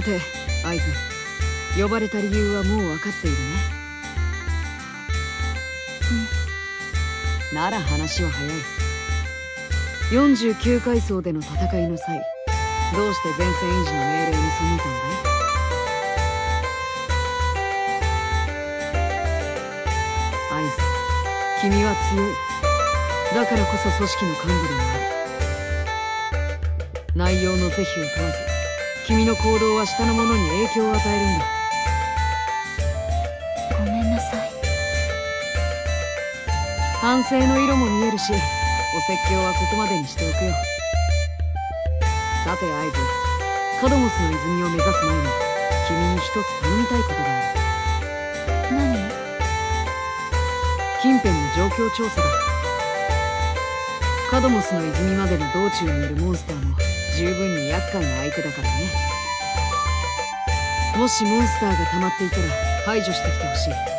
さて合図呼ばれた理由はもう分かっているね。なら話は早い。49階層での戦いの際どうして前線維持の命令に背いたんだい？合図君は強い。だからこそ組織の幹部でもある。内容の是非を問わず。君の行動は下の者に影響を与えるんだ。ごめんなさい。反省の色も見えるしお説教はここまでにしておくよ。さて合図。カドモスの泉を目指す前に君に一つ頼みたいことがある。何？近辺の状況調査だ。カドモスの泉までの道中にいるモンスターも十分に厄介な相手だからね。もしモンスターが溜まっていたら排除してきてほしい。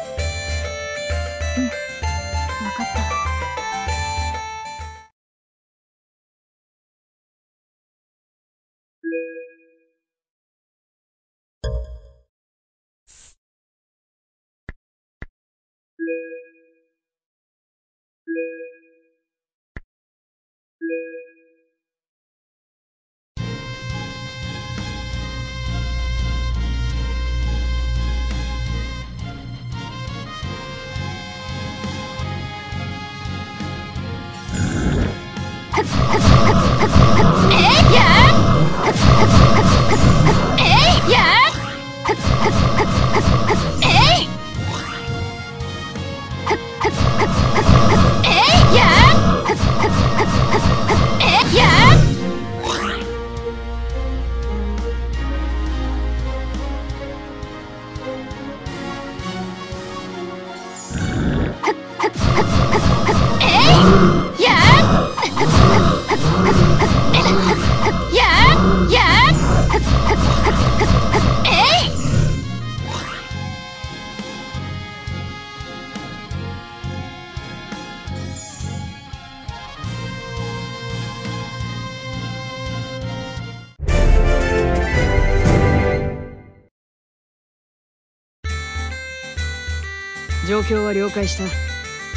況は了解した。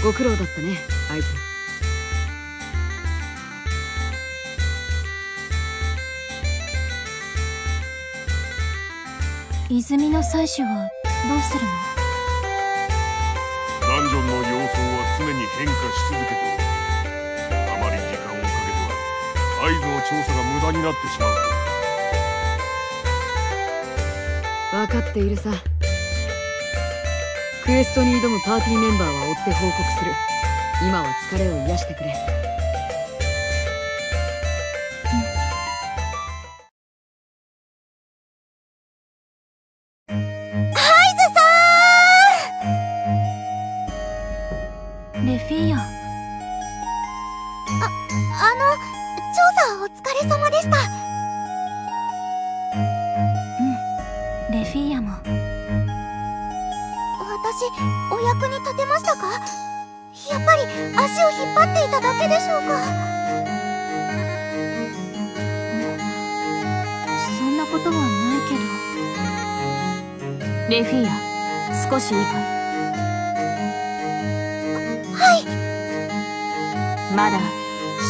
ご苦労だったね合図泉の採取はどうするの？ダンジョンの様相は常に変化し続けておる。あまり時間をかけては合図の調査が無駄になってしまう。分かっているさクエストに挑むパーティーメンバーは追って報告する。今は疲れを癒してくれ。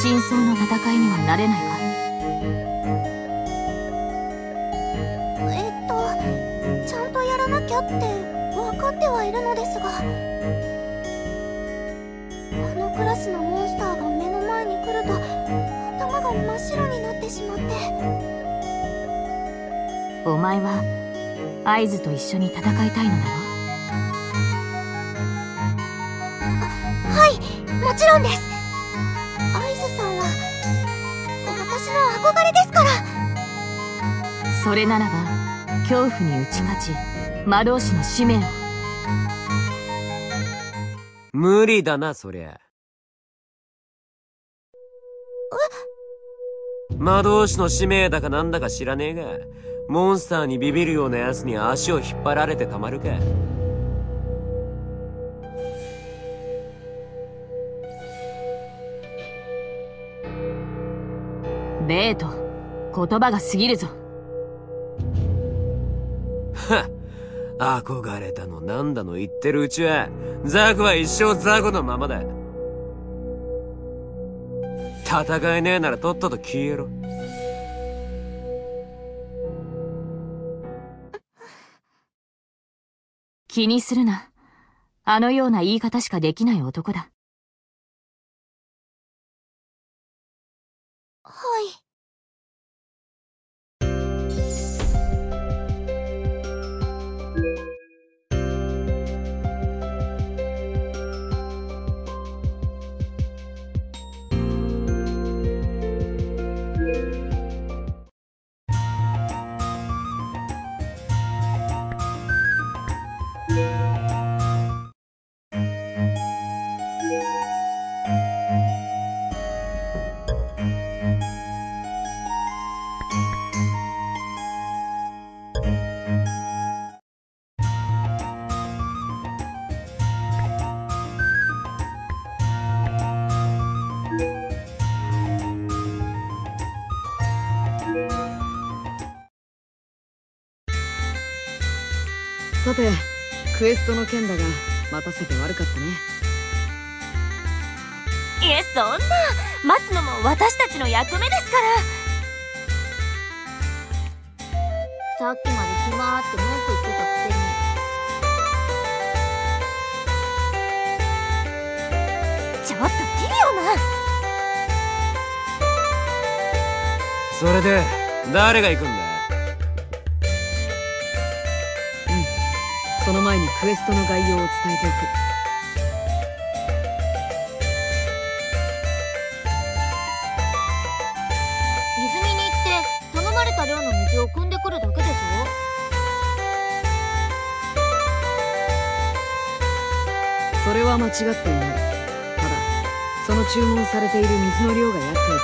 真相の戦いにはなれないか？えっとちゃんとやらなきゃって分かってはいるのですが。あのクラスのモンスターが目の前に来ると頭が真っ白になってしまって。お前は合図と一緒に戦いたいのだろ？はいもちろんですそれならば恐怖に打ち勝ち魔導士の使命を。無理だなそりゃ。魔導士の使命だかなんだか知らねえがモンスターにビビるような奴に足を引っ張られてたまるか。ベート言葉が過ぎるぞ 憧れたのなんだの言ってるうちはザグは一生ザグのままだ。戦えねえならとっとと消えろ。気にするな。あのような言い方しかできない男だ。さてクエストの件だが待たせて悪かったね。いえそんな待つのも私たちの役目ですから。さっきまで暇って文句言ってたくせに。ちょっとティオナそれで誰が行くんだ？クエストの概要を伝えておく。泉に行って頼まれた量の水を汲んでくるだけでしょ？それは間違っていない。ただその注文されている水の量が厄介でね。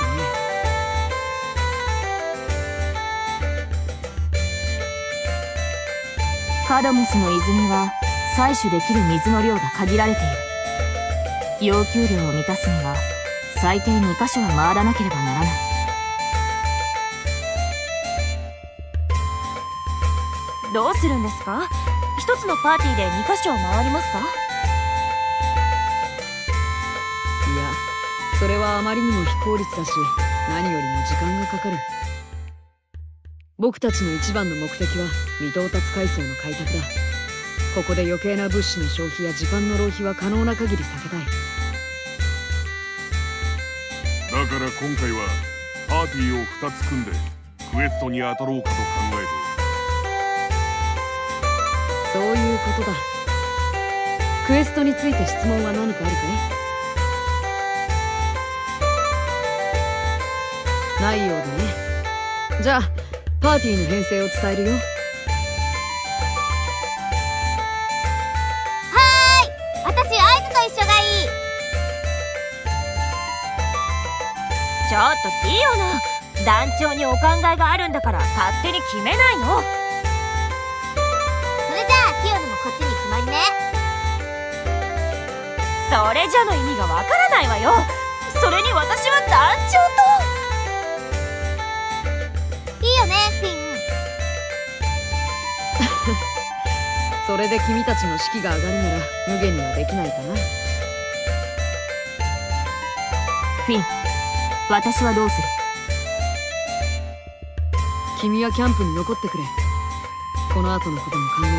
カドモスの泉は採取できる水の量が限られている。要求量を満たすには最低2箇所は回らなければならない。どうするんですか？一つのパーティーで2箇所回りますか？いやそれはあまりにも非効率だし何よりも時間がかかる。僕たちの一番の目的は未到達階層の開拓だここで余計な物資の消費や時間の浪費は可能な限り避けたい。だから今回はパーティーを2つ組んでクエストに当たろうかと考えそういうことだ。クエストについて質問は何かあるかいないようだね。じゃあパーティーの編成を伝えるよっとティオナ。団長にお考えがあるんだから勝手に決めないの。それじゃあティオナもこっちに決まりね。それじゃの意味がわからないわよ。それに私は団長いいよねフィン。それで君たちの士気が上がるなら無限にはできないかな。フィン私はどうする？君はキャンプに残ってくれ。この後のことも考えて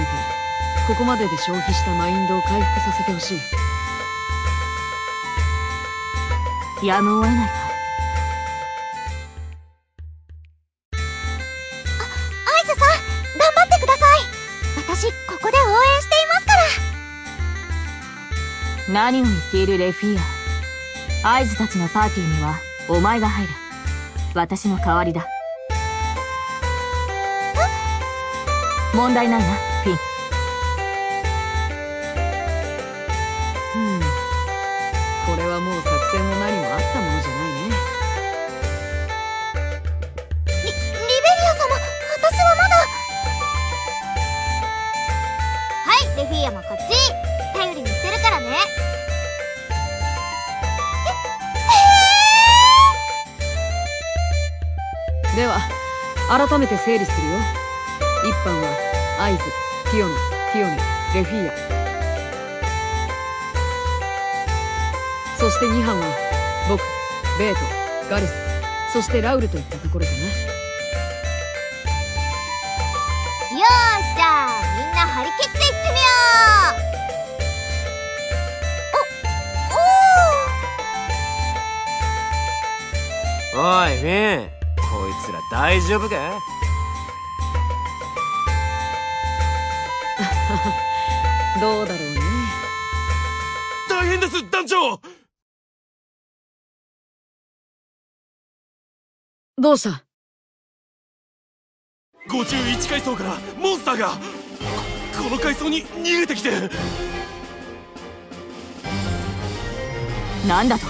ここまでで消費したマインドを回復させてほしい。やむを得ないかアイズさん頑張ってください。私ここで応援していますから。何を言っているレフィア合図たちのパーティーにはお前が入る私の代わりだ。問題ないなフィンて整理するよ。一班はアイズティオナティオネレフィーヤ。そして二班は僕ベートガレス。そしてラウルといったところだな。よーしじゃあみんな張り切っていってみよう。おおおいフィン。こいつら大丈夫か？どうだろうね。大変です団長！どうした？51階層からモンスターがここの階層に逃げてきてなんだと？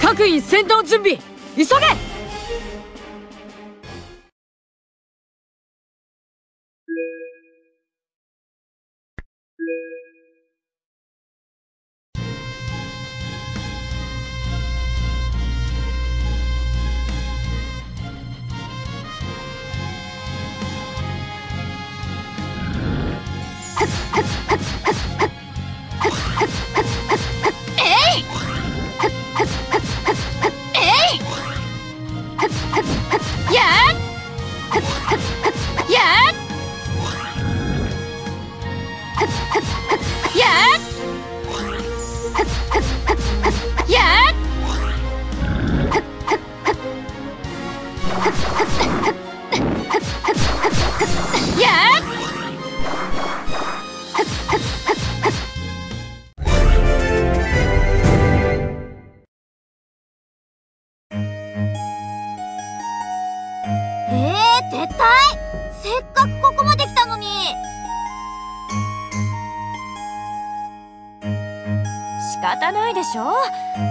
各員戦闘準備急げー、撤退せっかくここまで来たのに。仕方ないでしょ。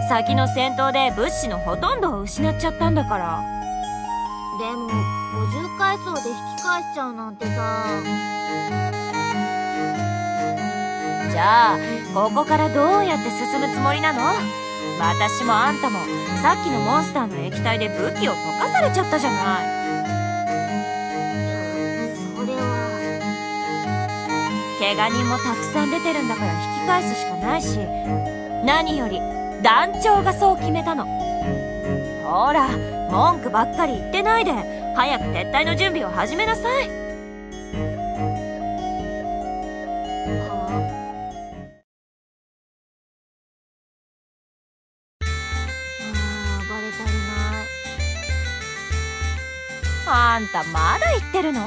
先の戦闘で物資のほとんどを失っちゃったんだから。でも50階層で引き返しちゃうなんてさ。じゃあここからどうやって進むつもりなの？私もあんたもさっきのモンスターの液体で武器を溶かされちゃったじゃない怪我人もたくさん出てるんだから引き返すしかないし何より団長がそう決めたの。ほら文句ばっかり言ってないで早く撤退の準備を始めなさい。あ。ー暴れ足りない。あんたまだ言ってるの？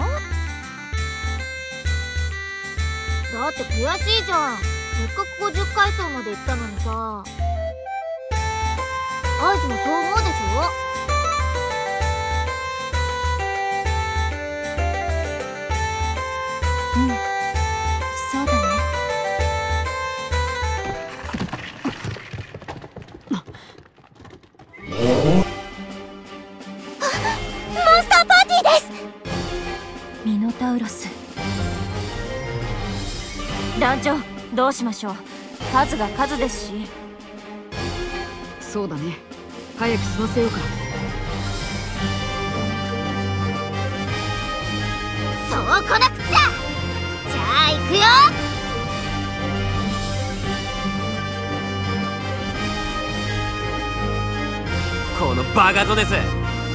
だって悔しいじゃん。せっかく50階層まで行ったのにさ。アイスもそう思うでしょ？団長どうしましょう。数が数ですし。そうだね。早く済ませようか。そうこなくっちゃ。じゃあ行くよ。このバカドネス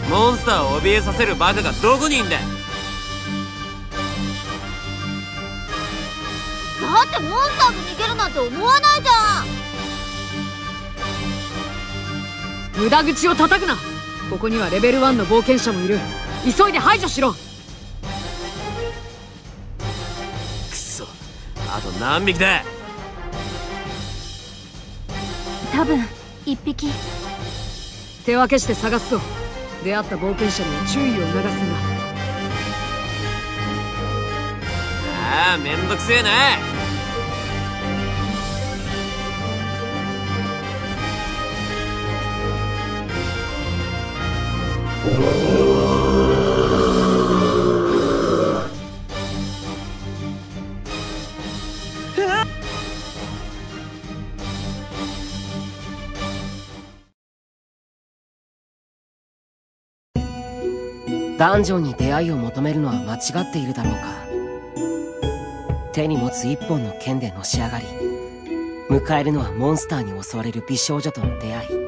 モンスターを怯えさせるバカがどこにいんだってモンスターと逃げるなんて思わないじゃん。無駄口を叩くな。ここにはレベル1の冒険者もいる。急いで排除しろ。くそ。あと何匹だ？多分一匹。手分けして探すぞ。出会った冒険者には注意を促すんだ。ああめんどくせえなダンジョンに出会いを求めるのは間違っているだろうか。手に持つ一本の剣でのし上がり。迎えるのはモンスターに襲われる美少女との出会い。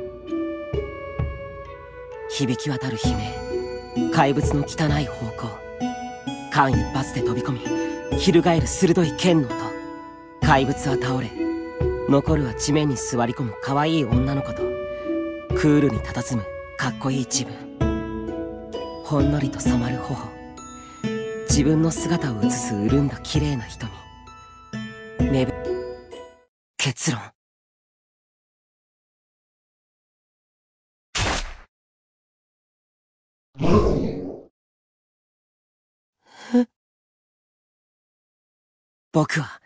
響き渡る悲鳴。怪物の汚い方向。間一髪で飛び込み翻る鋭い剣の音。怪物は倒れ残るは地面に座り込む可愛い女の子とクールに佇むかっこいい自分。ほんのりと染まる頬。自分の姿を映す潤んだ綺麗な瞳。芽吹結論僕は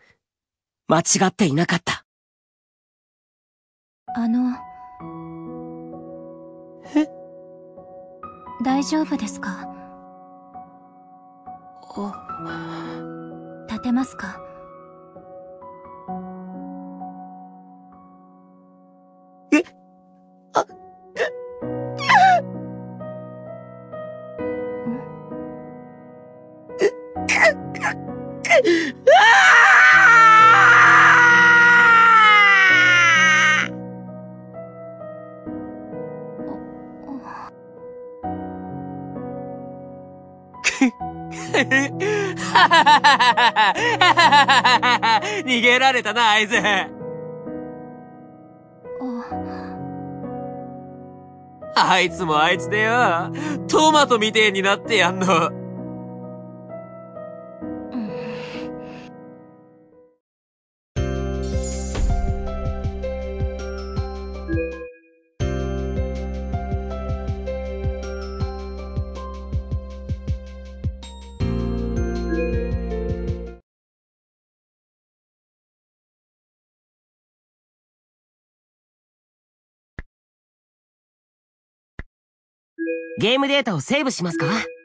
間違っていなかった。あのえ？大丈夫ですか？立てますか？逃げられたな、あいつ。あいつもあいつでよ、トマトみてえになってやんの。ゲームデータをセーブしますか？